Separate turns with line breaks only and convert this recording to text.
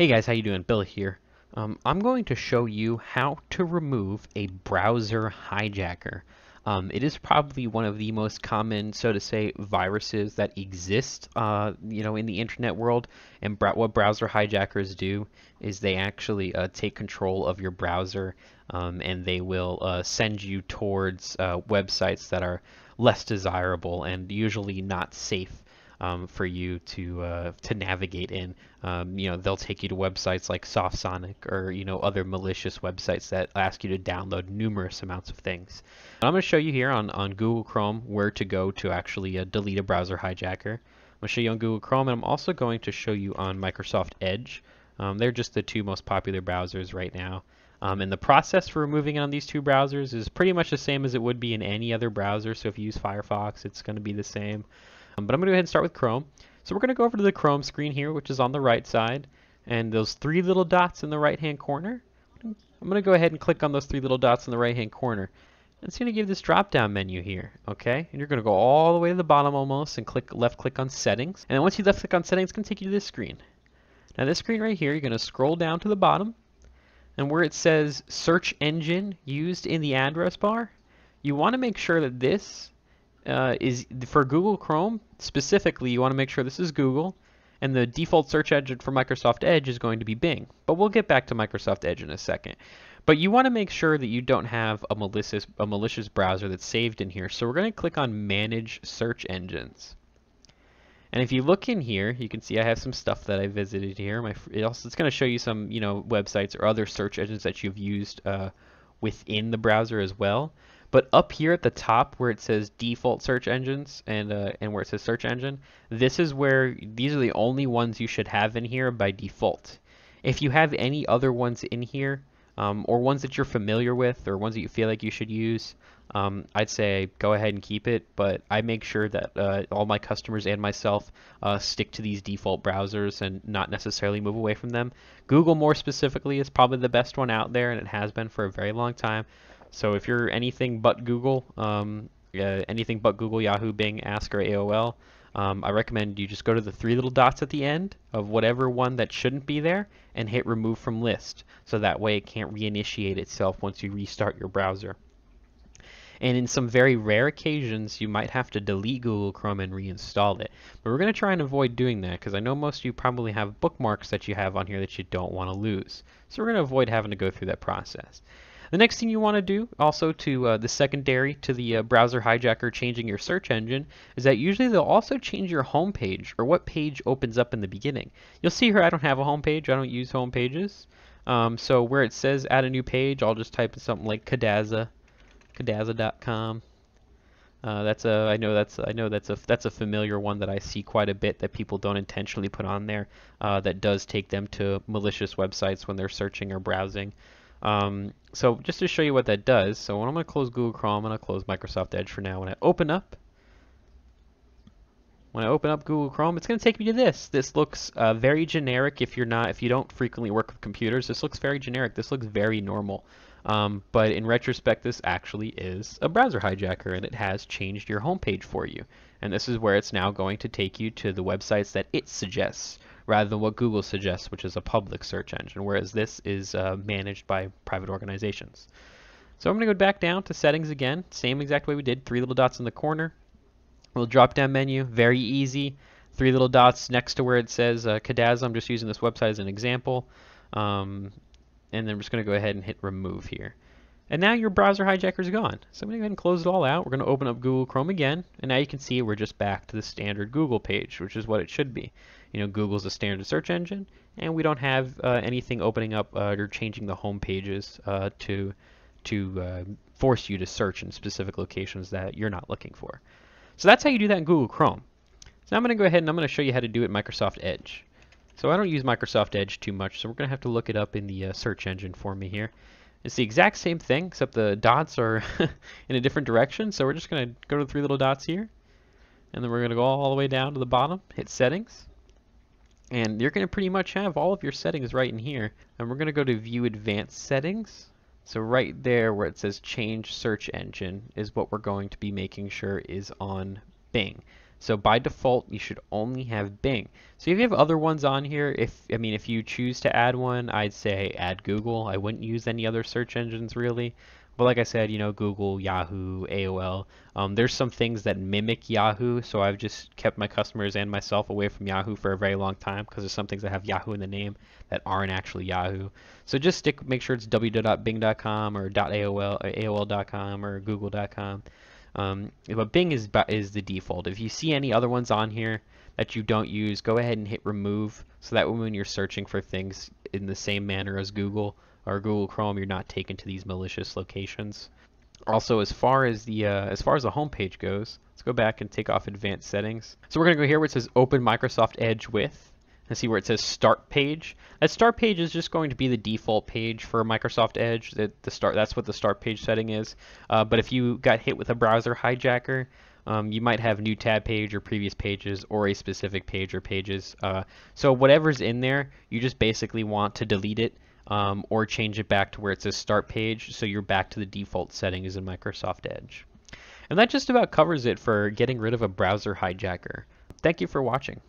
Hey guys, how you doing? Bill here. Um, I'm going to show you how to remove a browser hijacker. Um, it is probably one of the most common, so to say, viruses that exist, uh, you know, in the internet world. And br what browser hijackers do is they actually uh, take control of your browser, um, and they will uh, send you towards uh, websites that are less desirable and usually not safe um, for you to uh, to navigate in. Um, you know, they'll take you to websites like Softonic or you know other malicious websites that ask you to download numerous amounts of things. I'm going to show you here on on Google Chrome where to go to actually uh, delete a browser hijacker. I'm going to show you on Google Chrome, and I'm also going to show you on Microsoft Edge. Um, they're just the two most popular browsers right now. Um, and the process for removing it on these two browsers is pretty much the same as it would be in any other browser. So if you use Firefox, it's going to be the same. Um, but I'm going to go ahead and start with Chrome. So we're going to go over to the Chrome screen here, which is on the right side. And those three little dots in the right-hand corner, I'm going to go ahead and click on those three little dots in the right-hand corner. It's going to give this drop-down menu here, okay? And you're going to go all the way to the bottom almost and click left-click on Settings. And then once you left-click on Settings, it's going to take you to this screen. Now this screen right here, you're going to scroll down to the bottom. And where it says Search Engine used in the address bar, you want to make sure that this uh, is for Google Chrome specifically, you want to make sure this is Google, and the default search engine for Microsoft Edge is going to be Bing. But we'll get back to Microsoft Edge in a second. But you want to make sure that you don't have a malicious, a malicious browser that's saved in here. So we're going to click on Manage Search Engines. And if you look in here, you can see I have some stuff that I visited here. My, it also, it's going to show you some, you know, websites or other search engines that you've used uh, within the browser as well. But up here at the top where it says default search engines and uh, and where it says search engine, this is where these are the only ones you should have in here by default. If you have any other ones in here, um, or ones that you're familiar with, or ones that you feel like you should use, um, I'd say go ahead and keep it. But I make sure that uh, all my customers and myself uh, stick to these default browsers and not necessarily move away from them. Google, more specifically, is probably the best one out there, and it has been for a very long time. So if you're anything but Google, um, uh, anything but Google, Yahoo, Bing, Ask, or AOL, um, I recommend you just go to the three little dots at the end of whatever one that shouldn't be there and hit remove from list. So that way it can't reinitiate itself once you restart your browser. And in some very rare occasions, you might have to delete Google Chrome and reinstall it. But we're going to try and avoid doing that because I know most of you probably have bookmarks that you have on here that you don't want to lose. So we're going to avoid having to go through that process. The next thing you want to do, also to uh, the secondary to the uh, browser hijacker changing your search engine, is that usually they'll also change your home page or what page opens up in the beginning. You'll see here I don't have a home page. I don't use home pages. Um, so where it says add a new page, I'll just type in something like Kadaza, Kadaza.com. Uh, that's a I know that's I know that's a that's a familiar one that I see quite a bit that people don't intentionally put on there. Uh, that does take them to malicious websites when they're searching or browsing. Um, so just to show you what that does, so when I'm going to close Google Chrome, and I'm going to close Microsoft Edge for now. When I open up, when I open up Google Chrome, it's going to take me to this. This looks uh, very generic if you're not, if you don't frequently work with computers. This looks very generic. This looks very normal. Um, but in retrospect, this actually is a browser hijacker, and it has changed your homepage for you. And this is where it's now going to take you to the websites that it suggests rather than what Google suggests, which is a public search engine, whereas this is uh, managed by private organizations. So I'm going to go back down to settings again, same exact way we did, three little dots in the corner. Little drop down menu, very easy. Three little dots next to where it says uh. I'm just using this website as an example. Um, and then I'm just going to go ahead and hit remove here. And now your browser hijacker is gone. So I'm going to go ahead and close it all out. We're going to open up Google Chrome again. And now you can see we're just back to the standard Google page, which is what it should be. You know, Google's a standard search engine, and we don't have uh, anything opening up uh, or changing the home pages uh, to, to uh, force you to search in specific locations that you're not looking for. So that's how you do that in Google Chrome. So I'm going to go ahead and I'm going to show you how to do it in Microsoft Edge. So I don't use Microsoft Edge too much, so we're going to have to look it up in the uh, search engine for me here. It's the exact same thing, except the dots are in a different direction. So we're just going to go to the three little dots here. And then we're going to go all the way down to the bottom, hit settings. And you're going to pretty much have all of your settings right in here. And we're going to go to view advanced settings. So right there where it says change search engine is what we're going to be making sure is on Bing. So by default, you should only have Bing. So if you have other ones on here, if I mean if you choose to add one, I'd say add Google. I wouldn't use any other search engines really. But like I said, you know, Google, Yahoo, AOL. Um, there's some things that mimic Yahoo, so I've just kept my customers and myself away from Yahoo for a very long time because there's some things that have Yahoo in the name that aren't actually Yahoo. So just stick, make sure it's www.bing.com or .aol, AOL.com or Google.com. Um, but Bing is is the default. If you see any other ones on here that you don't use, go ahead and hit remove so that when you're searching for things in the same manner as Google, or Google Chrome, you're not taken to these malicious locations. Also, as far as the uh, as far as the home page goes, let's go back and take off advanced settings. So we're going to go here where it says Open Microsoft Edge with, and see where it says Start Page. That Start Page is just going to be the default page for Microsoft Edge. That the start that's what the Start Page setting is. Uh, but if you got hit with a browser hijacker, um, you might have new tab page or previous pages or a specific page or pages. Uh, so whatever's in there, you just basically want to delete it um, or change it back to where it says start page so you're back to the default settings in Microsoft Edge. And that just about covers it for getting rid of a browser hijacker. Thank you for watching.